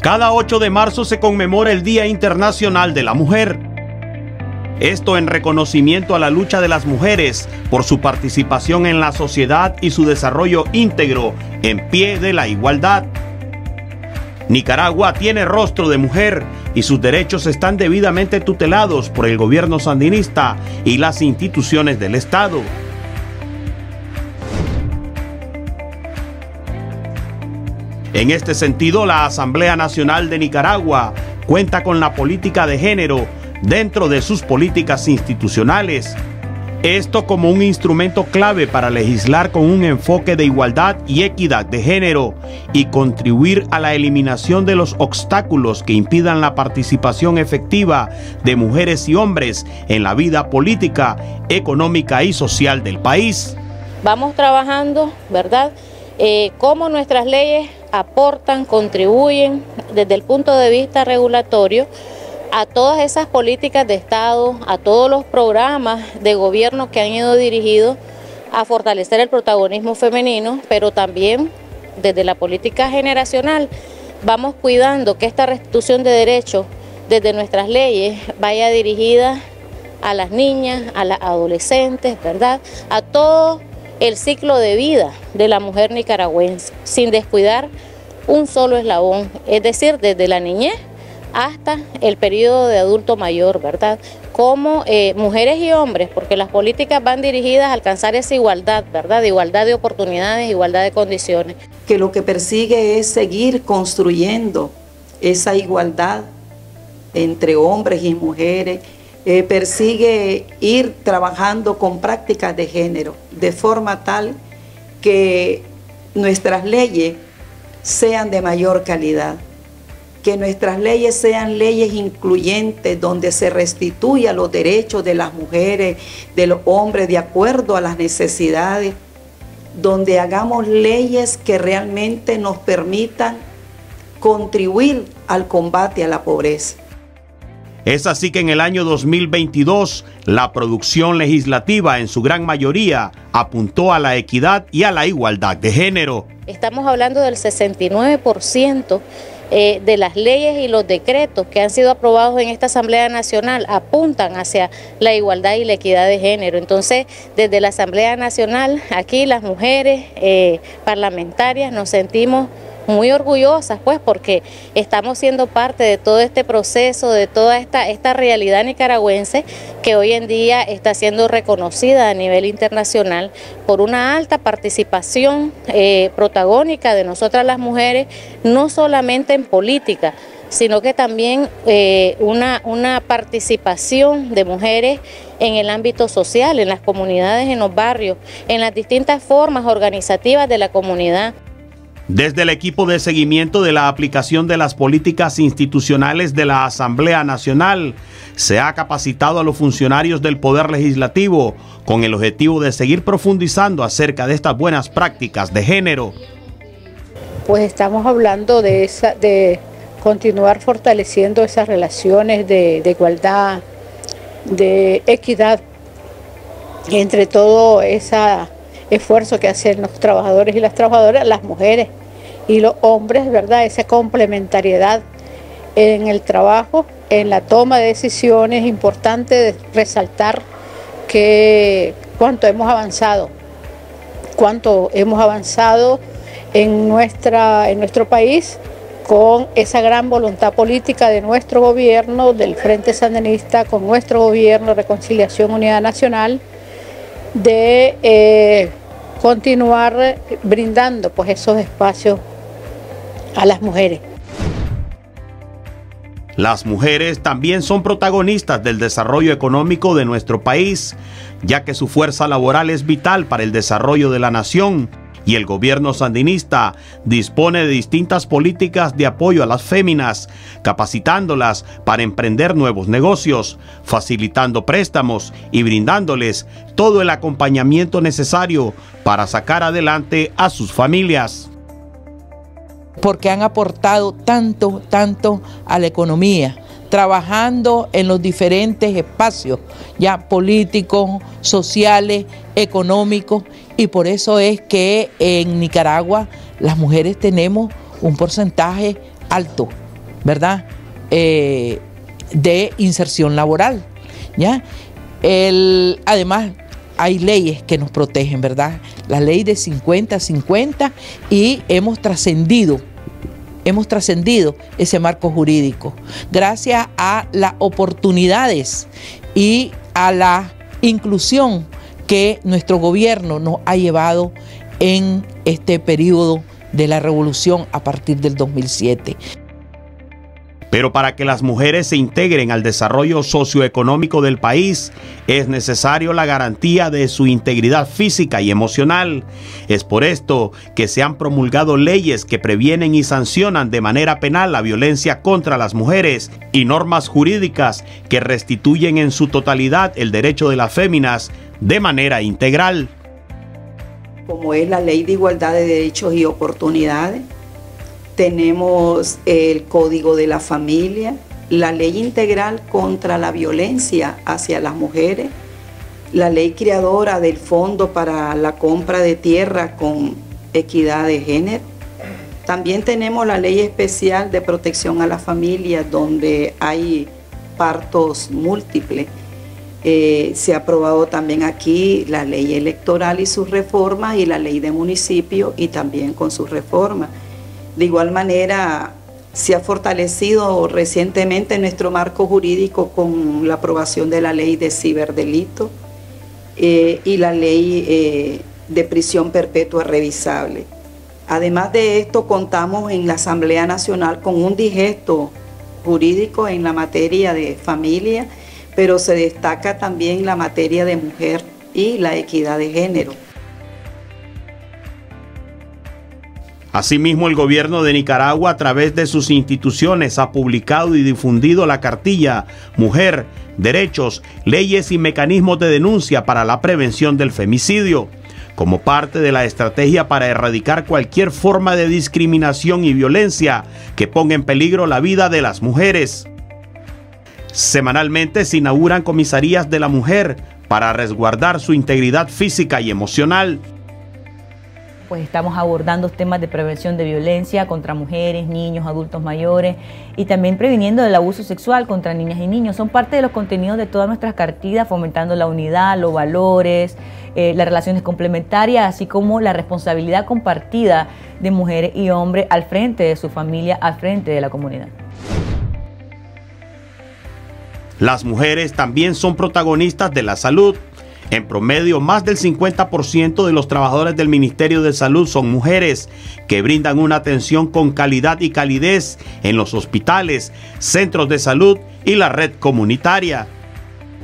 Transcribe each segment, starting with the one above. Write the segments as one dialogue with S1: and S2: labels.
S1: Cada 8 de marzo se conmemora el Día Internacional de la Mujer. Esto en reconocimiento a la lucha de las mujeres por su participación en la sociedad y su desarrollo íntegro en pie de la igualdad. Nicaragua tiene rostro de mujer y sus derechos están debidamente tutelados por el gobierno sandinista y las instituciones del Estado. En este sentido, la Asamblea Nacional de Nicaragua cuenta con la política de género dentro de sus políticas institucionales esto como un instrumento clave para legislar con un enfoque de igualdad y equidad de género y contribuir a la eliminación de los obstáculos que impidan la participación efectiva de mujeres y hombres en la vida política, económica y social del país.
S2: Vamos trabajando, ¿verdad? Eh, cómo nuestras leyes aportan, contribuyen desde el punto de vista regulatorio a todas esas políticas de Estado, a todos los programas de gobierno que han ido dirigidos a fortalecer el protagonismo femenino, pero también desde la política generacional vamos cuidando que esta restitución de derechos desde nuestras leyes vaya dirigida a las niñas, a las adolescentes, ¿verdad? A todo el ciclo de vida de la mujer nicaragüense, sin descuidar un solo eslabón, es decir, desde la niñez hasta el periodo de adulto mayor, ¿verdad? Como eh, mujeres y hombres, porque las políticas van dirigidas a alcanzar esa igualdad, ¿verdad? igualdad de oportunidades, igualdad de condiciones.
S3: Que lo que persigue es seguir construyendo esa igualdad entre hombres y mujeres, eh, persigue ir trabajando con prácticas de género, de forma tal que nuestras leyes sean de mayor calidad que nuestras leyes sean leyes incluyentes, donde se restituya los derechos de las mujeres, de los hombres, de acuerdo a las necesidades, donde hagamos leyes que realmente nos permitan contribuir al combate a la pobreza.
S1: Es así que en el año 2022 la producción legislativa en su gran mayoría apuntó a la equidad y a la igualdad de género.
S2: Estamos hablando del 69% eh, de las leyes y los decretos que han sido aprobados en esta Asamblea Nacional apuntan hacia la igualdad y la equidad de género. Entonces, desde la Asamblea Nacional, aquí las mujeres eh, parlamentarias nos sentimos muy orgullosas, pues, porque estamos siendo parte de todo este proceso, de toda esta, esta realidad nicaragüense que hoy en día está siendo reconocida a nivel internacional por una alta participación eh, protagónica de nosotras las mujeres, no solamente en política, sino que también eh, una, una participación de mujeres en el ámbito social, en las comunidades, en los barrios, en las distintas formas organizativas de la comunidad.
S1: Desde el equipo de seguimiento de la aplicación de las políticas institucionales de la Asamblea Nacional, se ha capacitado a los funcionarios del Poder Legislativo con el objetivo de seguir profundizando acerca de estas buenas prácticas de género.
S4: Pues estamos hablando de, de continuar fortaleciendo esas relaciones de, de igualdad, de equidad, entre todo ese esfuerzo que hacen los trabajadores y las trabajadoras, las mujeres y los hombres, ¿verdad? Esa complementariedad en el trabajo, en la toma de decisiones, es importante resaltar que cuánto hemos avanzado, cuánto hemos avanzado en, nuestra, en nuestro país con esa gran voluntad política de nuestro gobierno, del Frente Sandinista, con nuestro gobierno, Reconciliación Unidad Nacional, de eh, continuar brindando pues, esos espacios a las mujeres.
S1: Las mujeres también son protagonistas del desarrollo económico de nuestro país, ya que su fuerza laboral es vital para el desarrollo de la nación y el gobierno sandinista dispone de distintas políticas de apoyo a las féminas, capacitándolas para emprender nuevos negocios, facilitando préstamos y brindándoles todo el acompañamiento necesario para sacar adelante a sus familias
S5: porque han aportado tanto, tanto a la economía, trabajando en los diferentes espacios, ya políticos, sociales, económicos, y por eso es que en Nicaragua las mujeres tenemos un porcentaje alto ¿verdad? Eh, de inserción laboral, ¿ya? Además, hay leyes que nos protegen, ¿verdad? La ley de 50-50 y hemos trascendido, hemos trascendido ese marco jurídico gracias a las oportunidades y a la inclusión que nuestro gobierno nos ha llevado en este periodo de la revolución a partir del 2007.
S1: Pero para que las mujeres se integren al desarrollo socioeconómico del país, es necesario la garantía de su integridad física y emocional. Es por esto que se han promulgado leyes que previenen y sancionan de manera penal la violencia contra las mujeres y normas jurídicas que restituyen en su totalidad el derecho de las féminas de manera integral.
S3: Como es la ley de igualdad de derechos y oportunidades, tenemos el Código de la Familia, la Ley Integral contra la Violencia hacia las Mujeres, la Ley Creadora del Fondo para la Compra de Tierra con Equidad de Género. También tenemos la Ley Especial de Protección a la Familia, donde hay partos múltiples. Eh, se ha aprobado también aquí la ley electoral y sus reformas y la ley de municipio y también con sus reformas. De igual manera, se ha fortalecido recientemente nuestro marco jurídico con la aprobación de la ley de ciberdelito eh, y la ley eh, de prisión perpetua revisable. Además de esto, contamos en la Asamblea Nacional con un digesto jurídico en la materia de familia, pero se destaca también la materia de mujer y la equidad de género.
S1: Asimismo, el gobierno de Nicaragua a través de sus instituciones ha publicado y difundido la cartilla Mujer, Derechos, Leyes y Mecanismos de Denuncia para la Prevención del Femicidio, como parte de la estrategia para erradicar cualquier forma de discriminación y violencia que ponga en peligro la vida de las mujeres. Semanalmente se inauguran comisarías de la mujer para resguardar su integridad física y emocional
S6: pues estamos abordando temas de prevención de violencia contra mujeres, niños, adultos mayores y también previniendo el abuso sexual contra niñas y niños. Son parte de los contenidos de todas nuestras cartillas, fomentando la unidad, los valores, eh, las relaciones complementarias, así como la responsabilidad compartida de mujeres y hombres al frente de su familia, al frente de la comunidad.
S1: Las mujeres también son protagonistas de la salud en promedio, más del 50% de los trabajadores del Ministerio de Salud son mujeres que brindan una atención con calidad y calidez en los hospitales, centros de salud y la red comunitaria.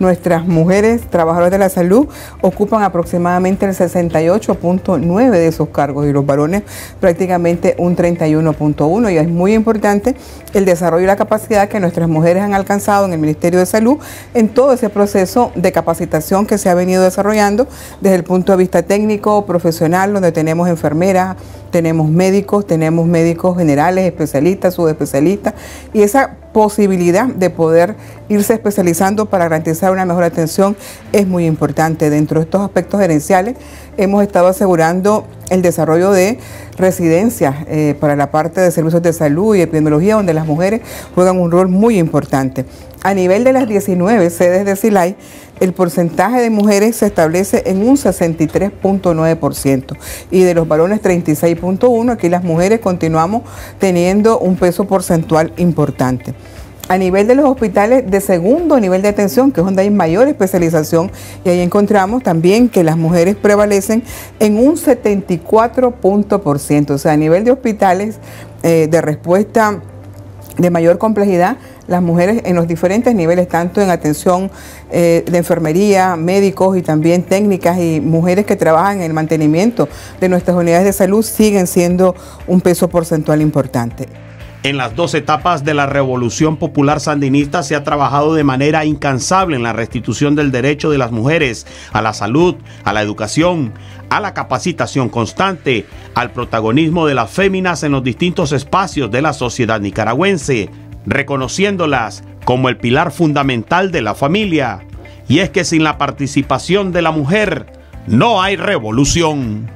S7: Nuestras mujeres trabajadoras de la salud ocupan aproximadamente el 68.9 de esos cargos y los varones prácticamente un 31.1 y es muy importante el desarrollo y la capacidad que nuestras mujeres han alcanzado en el Ministerio de Salud en todo ese proceso de capacitación que se ha venido desarrollando desde el punto de vista técnico, profesional, donde tenemos enfermeras, tenemos médicos, tenemos médicos generales, especialistas, subespecialistas. Y esa posibilidad de poder irse especializando para garantizar una mejor atención es muy importante. Dentro de estos aspectos gerenciales hemos estado asegurando el desarrollo de residencias eh, para la parte de servicios de salud y epidemiología, donde las mujeres juegan un rol muy importante. A nivel de las 19 sedes de SILAI, el porcentaje de mujeres se establece en un 63.9% y de los varones 36.1%. Aquí las mujeres continuamos teniendo un peso porcentual importante a nivel de los hospitales de segundo nivel de atención, que es donde hay mayor especialización, y ahí encontramos también que las mujeres prevalecen en un 74%, o sea, a nivel de hospitales eh, de respuesta de mayor complejidad, las mujeres en los diferentes niveles, tanto en atención eh, de enfermería, médicos y también técnicas y mujeres que trabajan en el mantenimiento de nuestras unidades de salud, siguen siendo un peso porcentual importante.
S1: En las dos etapas de la Revolución Popular Sandinista se ha trabajado de manera incansable en la restitución del derecho de las mujeres a la salud, a la educación, a la capacitación constante, al protagonismo de las féminas en los distintos espacios de la sociedad nicaragüense, reconociéndolas como el pilar fundamental de la familia. Y es que sin la participación de la mujer no hay revolución.